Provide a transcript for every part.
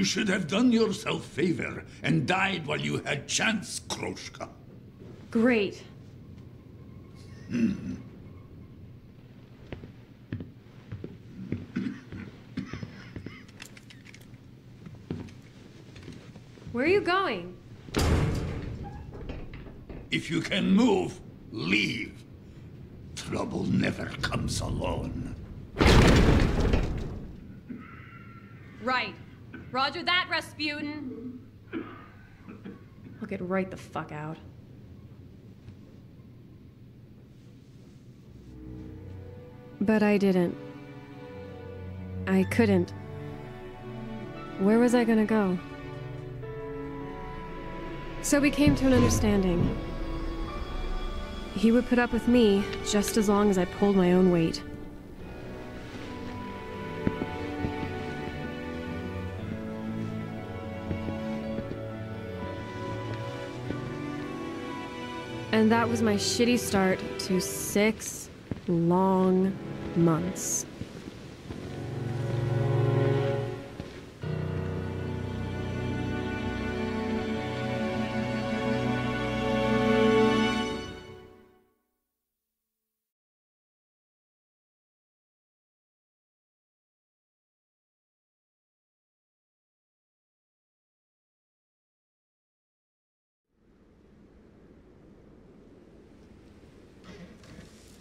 You should have done yourself favor and died while you had chance, Kroshka. Great. Where are you going? If you can move, leave. Trouble never comes alone. Right. Roger that, Rasputin. I'll get right the fuck out. But I didn't. I couldn't. Where was I gonna go? So we came to an understanding. He would put up with me just as long as I pulled my own weight. And that was my shitty start to six long months.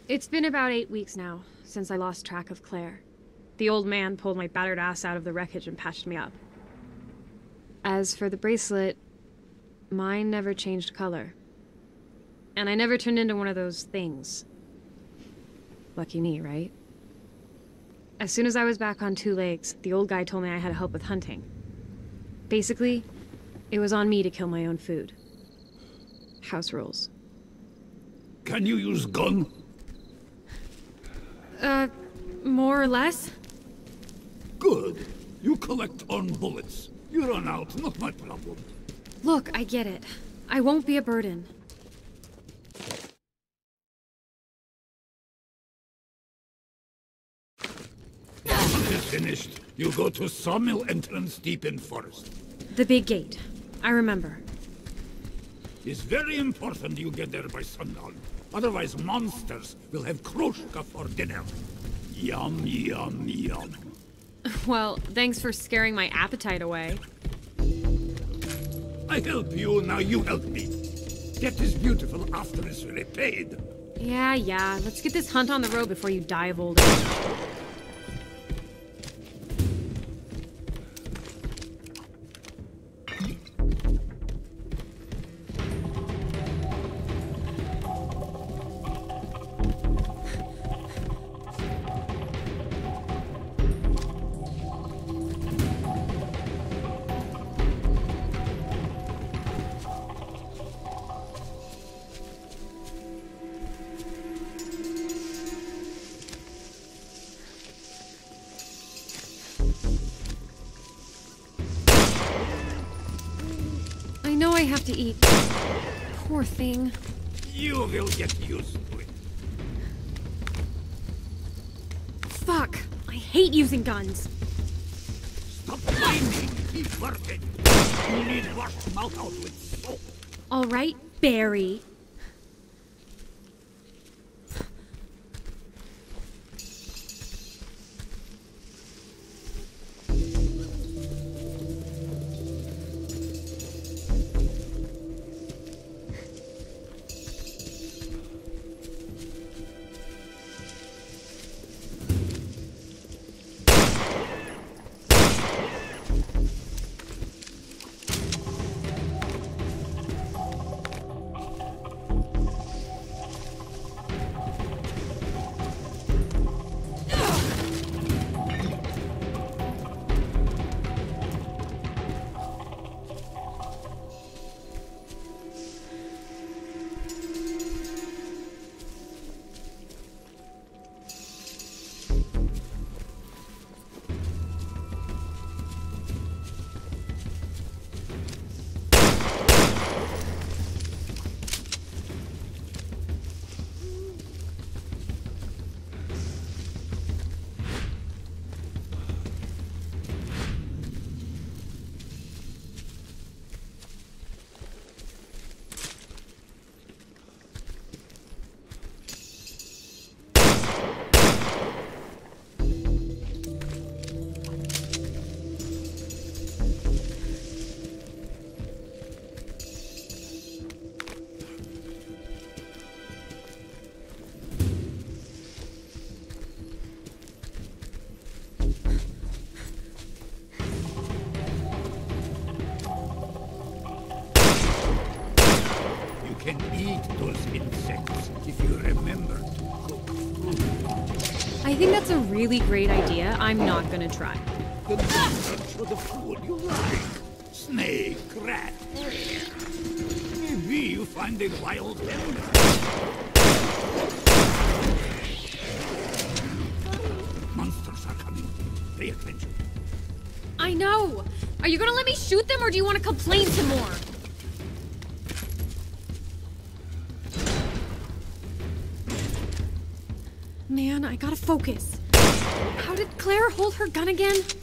It's been about eight weeks now since I lost track of Claire. The old man pulled my battered ass out of the wreckage and patched me up. As for the bracelet, mine never changed color. And I never turned into one of those things. Lucky me, right? As soon as I was back on two legs, the old guy told me I had to help with hunting. Basically, it was on me to kill my own food. House rules. Can you use gun? Uh, more or less? Good. You collect on bullets. You run out, not my problem. Look, I get it. I won't be a burden. Finished, you go to sawmill entrance deep in forest. The big gate. I remember. It's very important you get there by sundown. Otherwise, monsters will have Kroshka for dinner. Yum, yum, yum. Well, thanks for scaring my appetite away. I help you, now you help me. Get this beautiful after it's repaid. Yeah, yeah. Let's get this hunt on the road before you die of old age. Thing. You will get used to it. Fuck! I hate using guns. Stop whining. Keep working. You need washed mouth out with soap. All right, Barry. Really great idea. I'm not gonna try. For the food you like. Snake, rat, Maybe you find a wild animal. Monsters are coming. Pay attention. I know! Are you gonna let me shoot them or do you want to complain some more? Her gun again?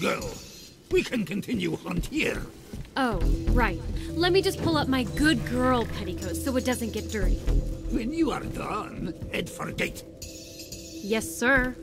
Girl. We can continue hunt here. Oh, right. Let me just pull up my good girl petticoat so it doesn't get dirty. When you are done, head for gate. Yes, sir.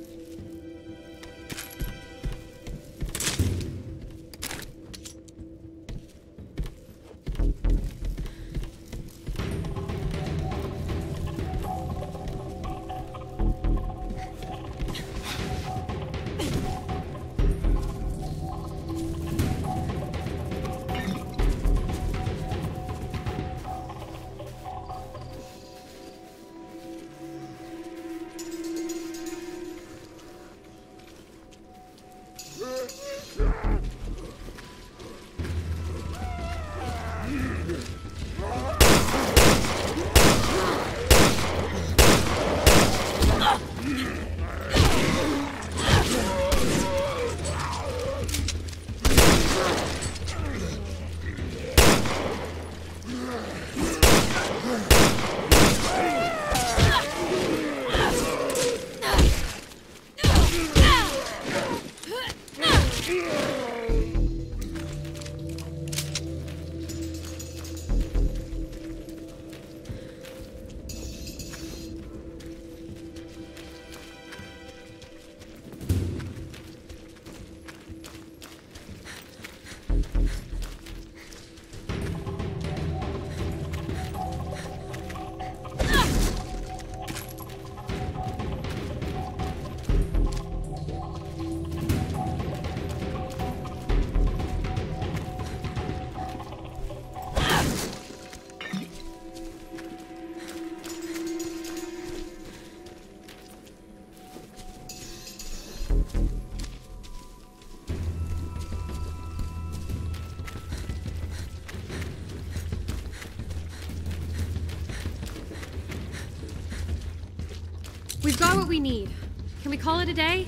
We call it a day?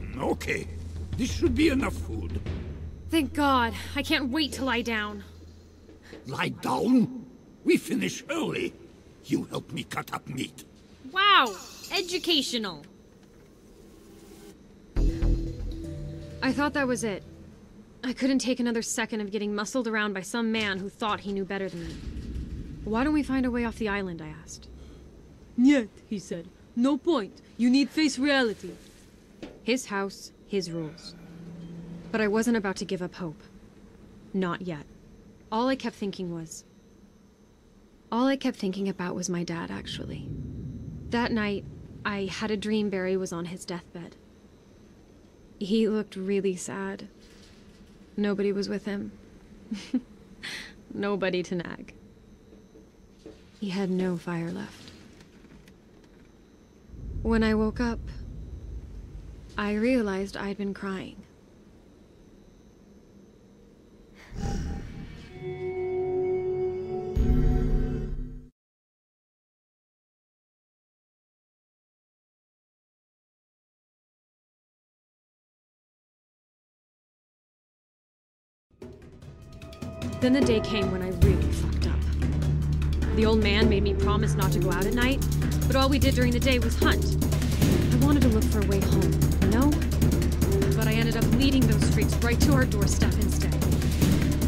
Mm, okay. This should be enough food. Thank God. I can't wait to lie down. Lie down? We finish early. You help me cut up meat. Wow! Educational. I thought that was it. I couldn't take another second of getting muscled around by some man who thought he knew better than me. Why don't we find a way off the island, I asked. Yet, he said. No point. You need face reality. His house, his rules. But I wasn't about to give up hope. Not yet. All I kept thinking was... All I kept thinking about was my dad, actually. That night, I had a dream Barry was on his deathbed. He looked really sad. Nobody was with him. Nobody to nag. He had no fire left. When I woke up, I realized I'd been crying. Then the day came when I really fucked up. The old man made me promise not to go out at night, but all we did during the day was hunt. I wanted to look for a way home, you know? But I ended up leading those freaks right to our doorstep instead.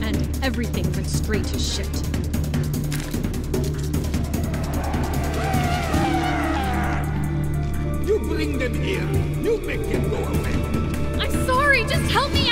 And everything went straight to shit. You bring them here. You make them go away. I'm sorry, just help me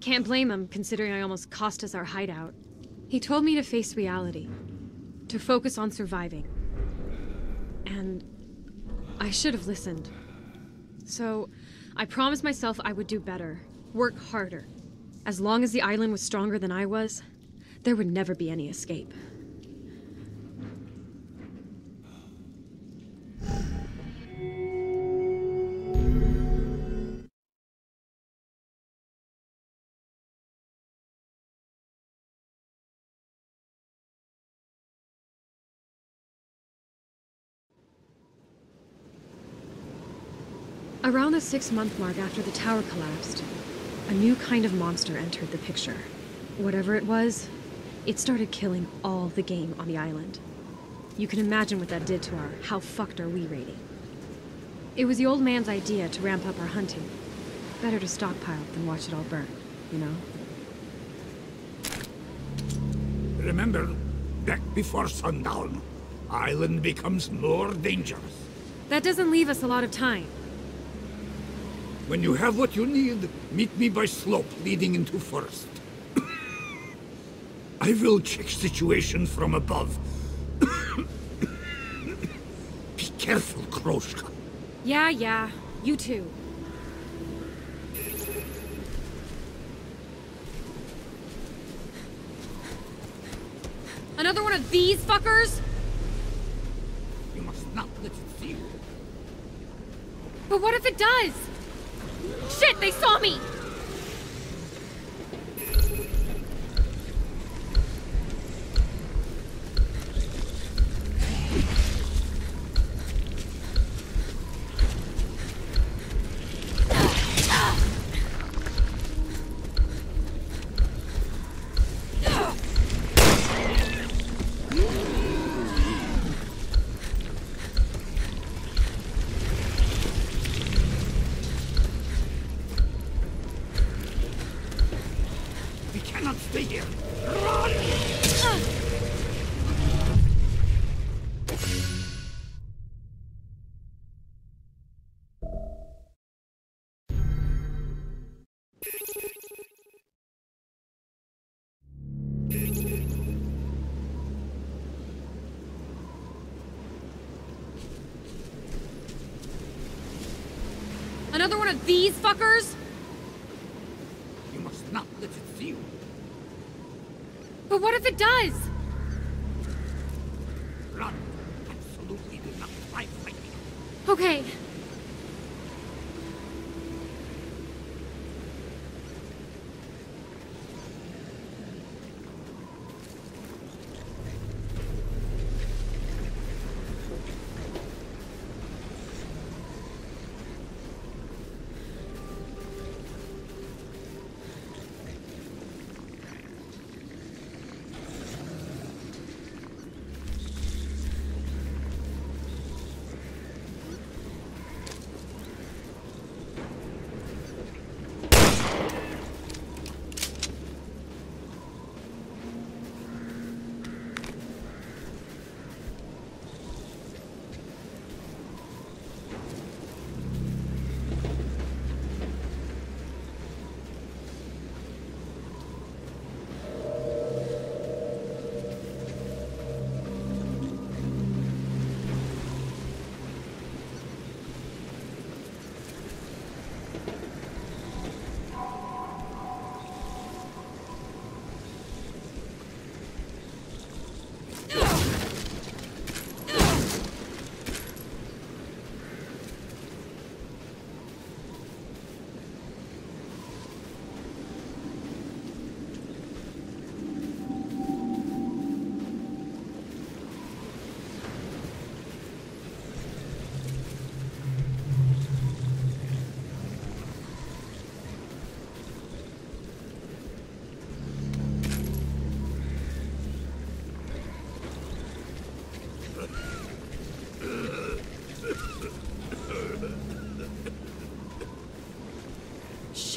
Can't blame him, considering I almost cost us our hideout. He told me to face reality, to focus on surviving. And I should have listened. So, I promised myself I would do better, work harder. As long as the island was stronger than I was, there would never be any escape. The six month mark after the tower collapsed, a new kind of monster entered the picture. Whatever it was, it started killing all the game on the island. You can imagine what that did to our how fucked are we rating. It was the old man's idea to ramp up our hunting. Better to stockpile than watch it all burn, you know? Remember, back before sundown, island becomes more dangerous. That doesn't leave us a lot of time. When you have what you need, meet me by slope leading into forest. I will check situation from above. Be careful, Kroshka. Yeah, yeah. You too. Another one of these fuckers? You must not let it see you. But what if it does? Shit, they saw me! Fuckers? You must not let it see you. But what if it does?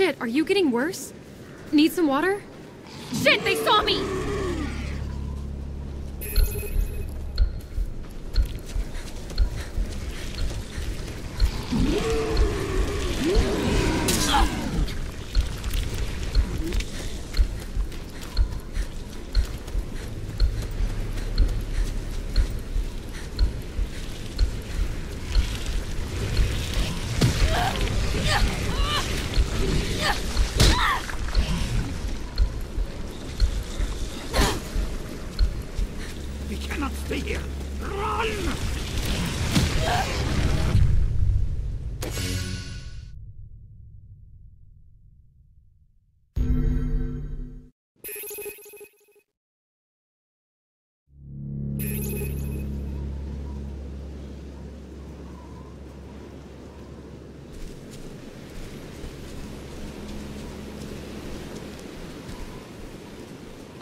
Shit, are you getting worse? Need some water? Shit, they saw me!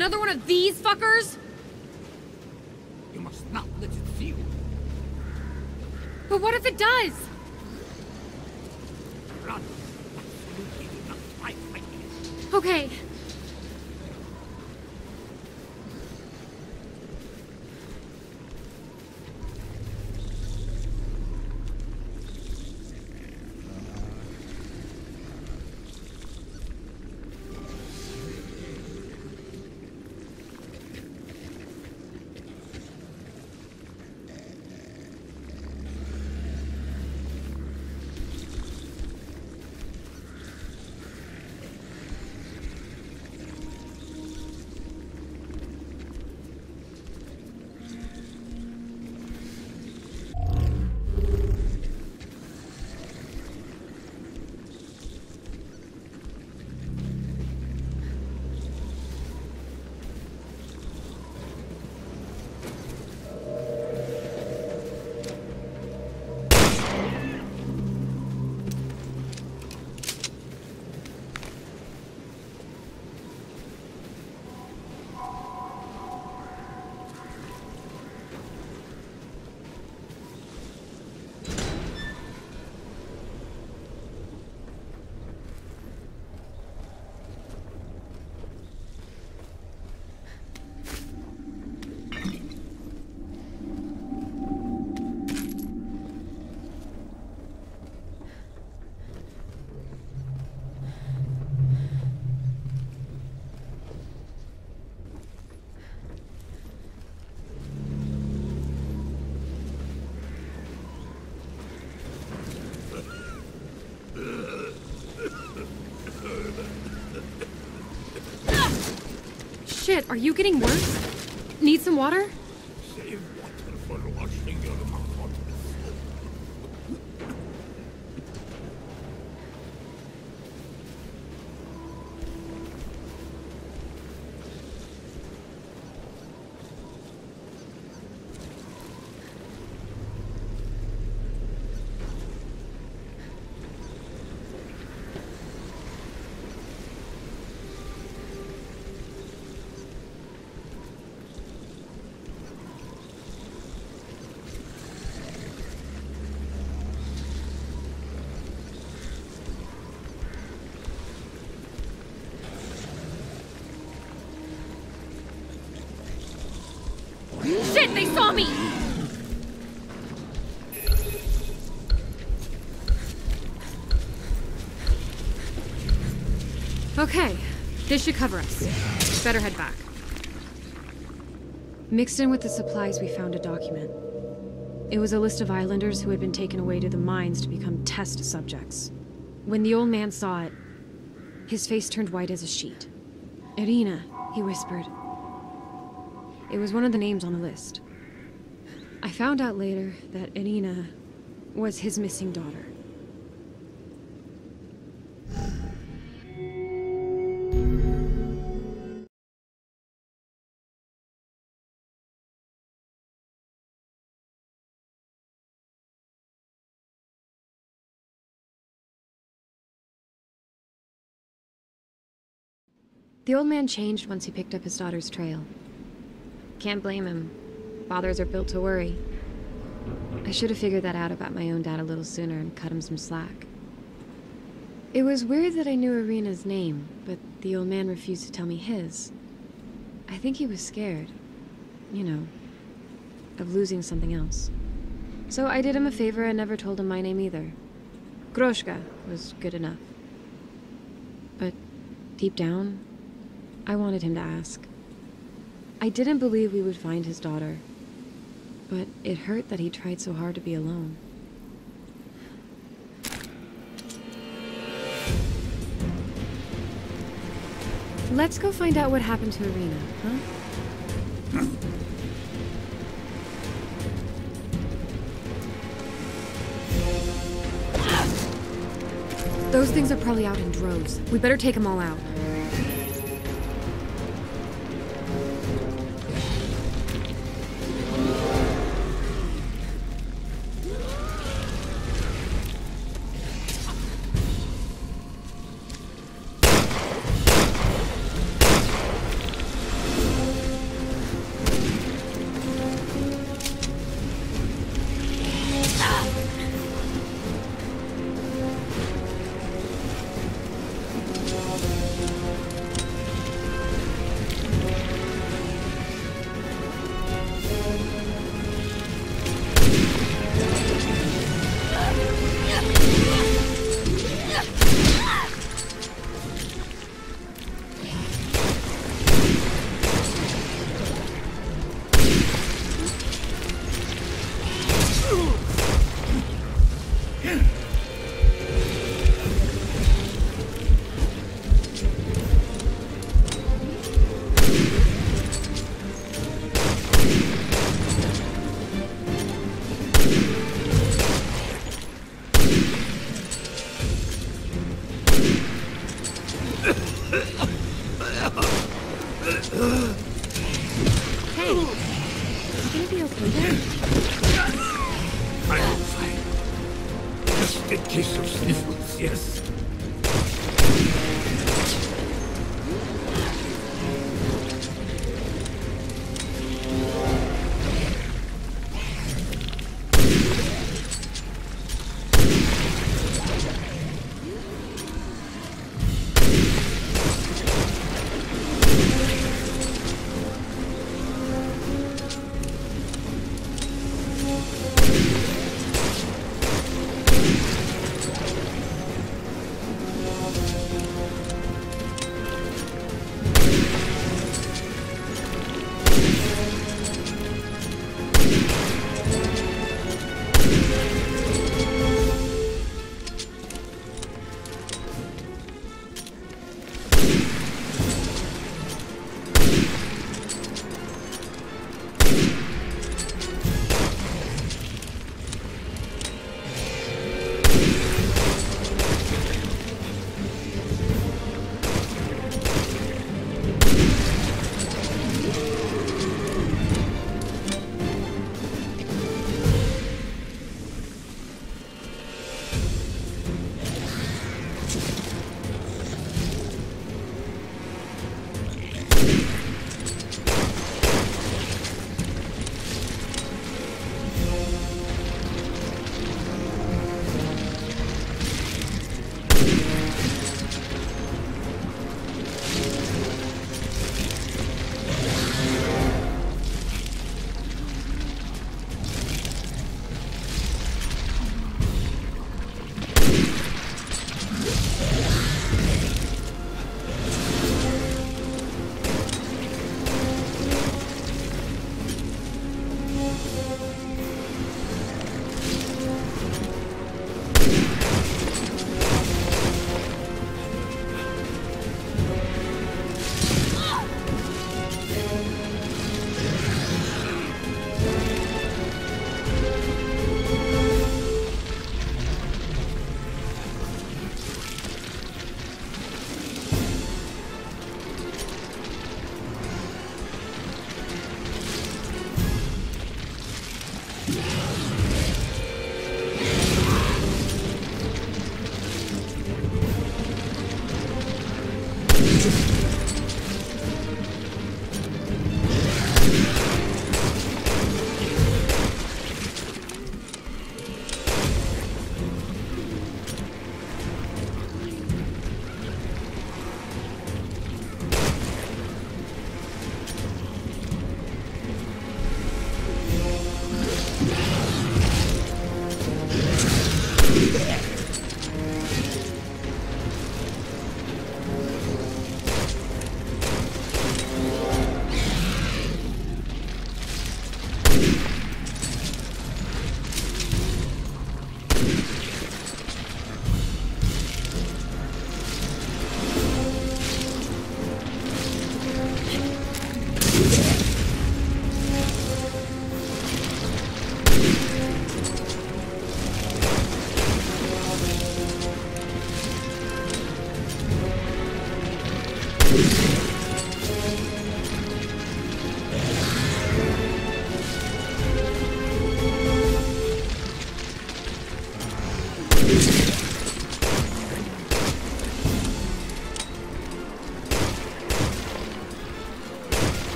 Another one of these fuckers? You must not let it see you. But what if it does? Are you getting worse? Need some water? Shit, they saw me! Okay, this should cover us. Better head back. Mixed in with the supplies, we found a document. It was a list of islanders who had been taken away to the mines to become test subjects. When the old man saw it, his face turned white as a sheet. Irina, he whispered. It was one of the names on the list. I found out later that Irina was his missing daughter. The old man changed once he picked up his daughter's trail. Can't blame him. Fathers are built to worry. I should have figured that out about my own dad a little sooner and cut him some slack. It was weird that I knew Irina's name, but the old man refused to tell me his. I think he was scared. You know, of losing something else. So I did him a favor and never told him my name either. Kroshka was good enough. But deep down, I wanted him to ask. I didn't believe we would find his daughter, but it hurt that he tried so hard to be alone. Let's go find out what happened to Irina, huh? Those things are probably out in droves. We better take them all out.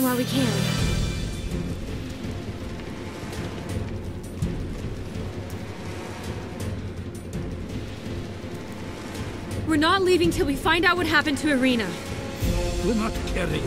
On while we can. We're not leaving till we find out what happened to Irina. Do not carry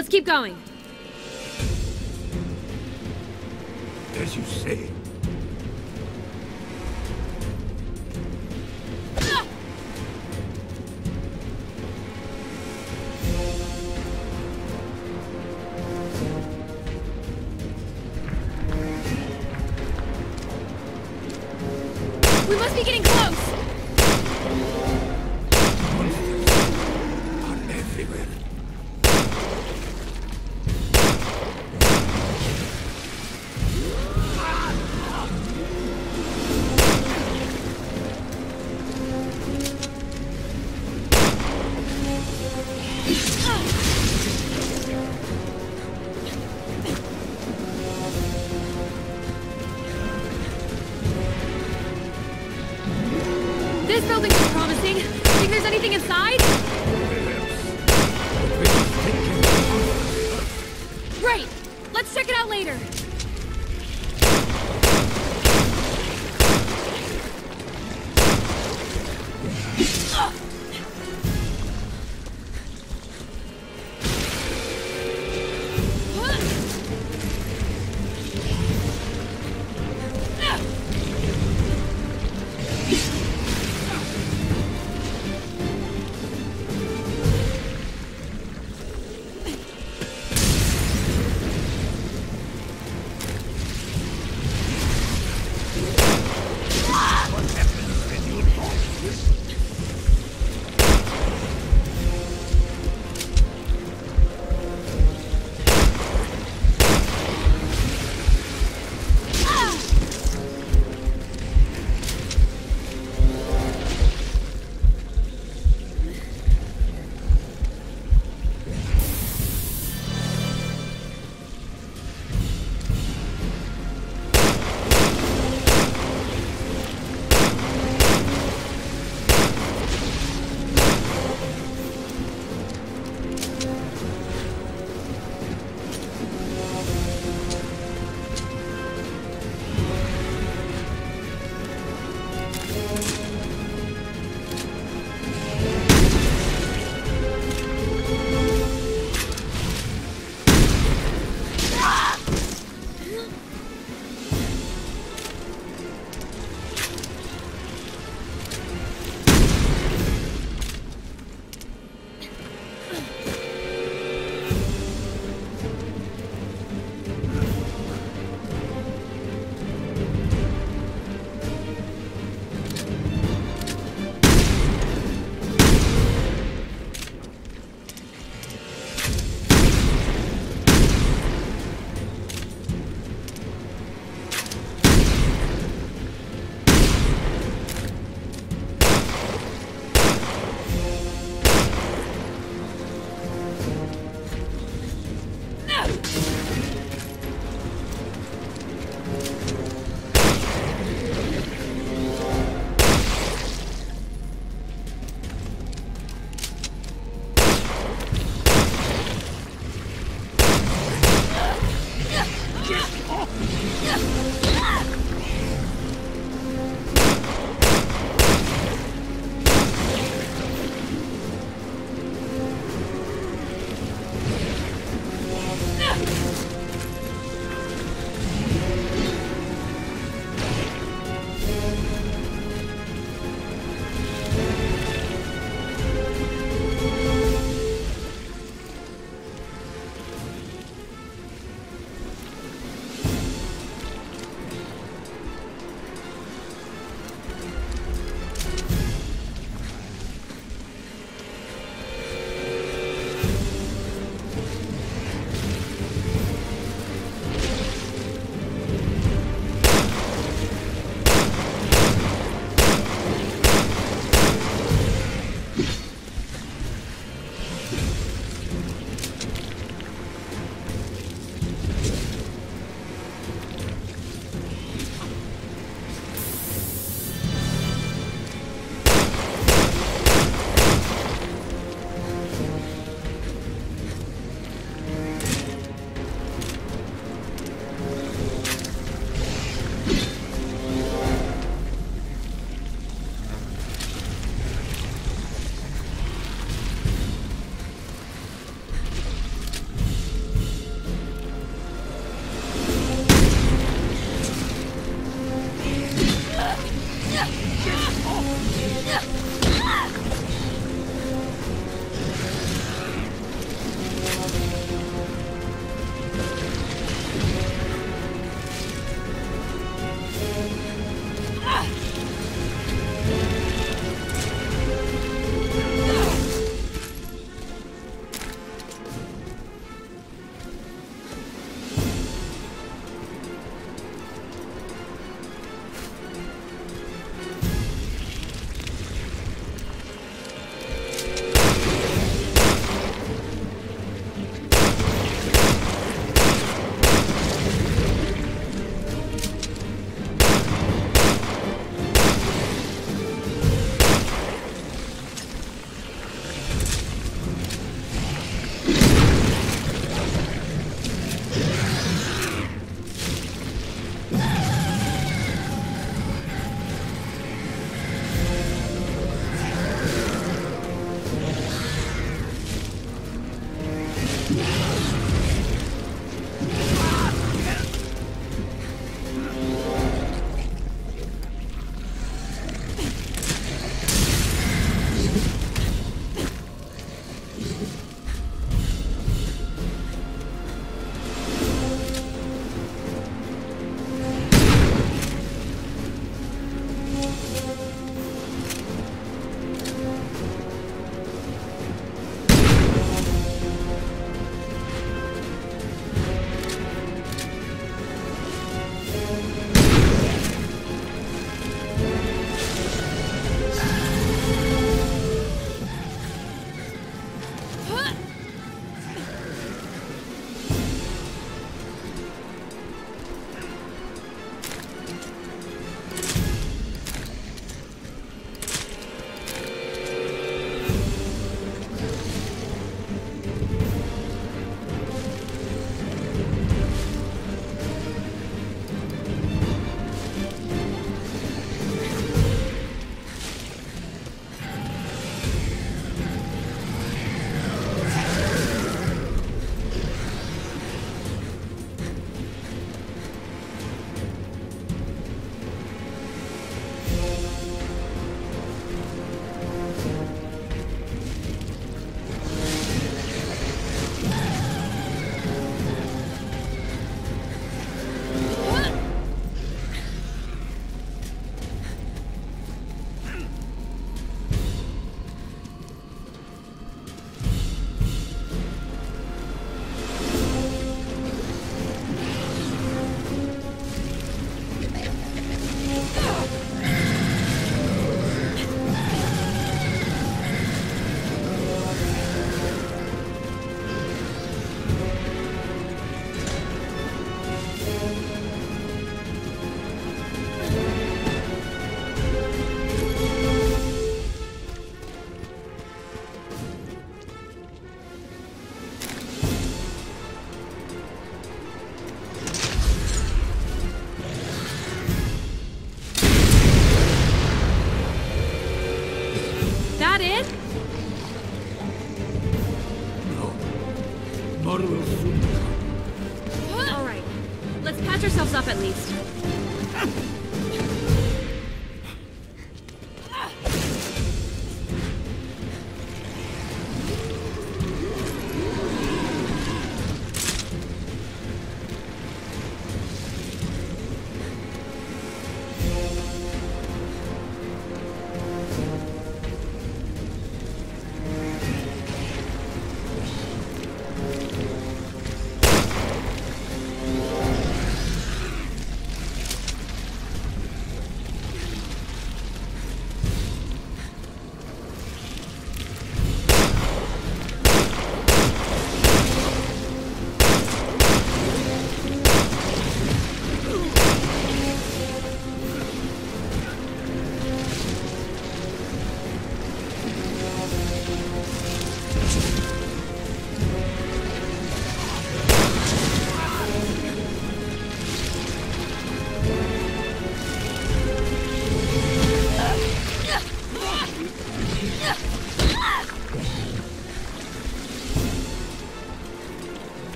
Let's keep going.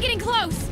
Getting close!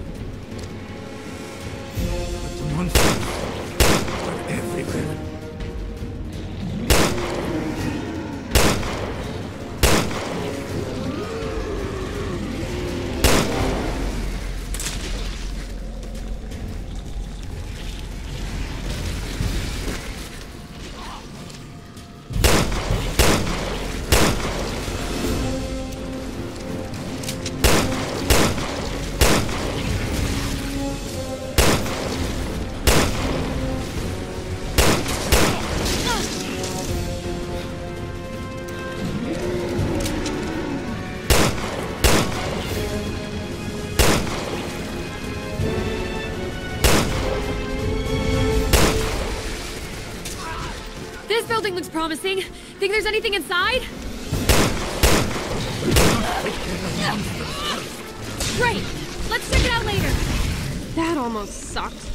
Building looks promising. Think there's anything inside? Great! Let's check it out later! That almost sucked.